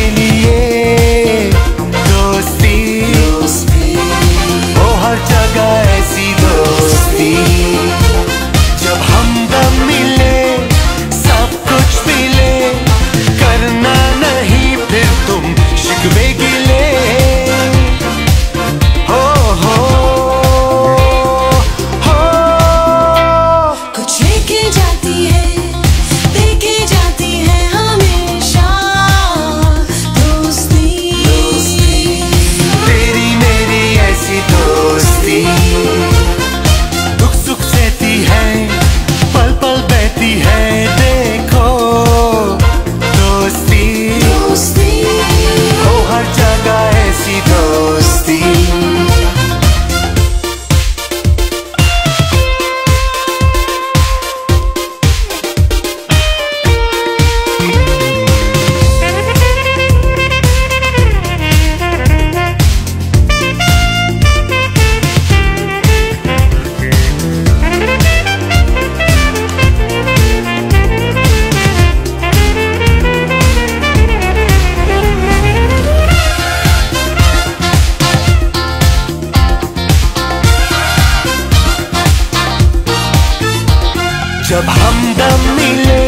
vieni जब हम दम मिले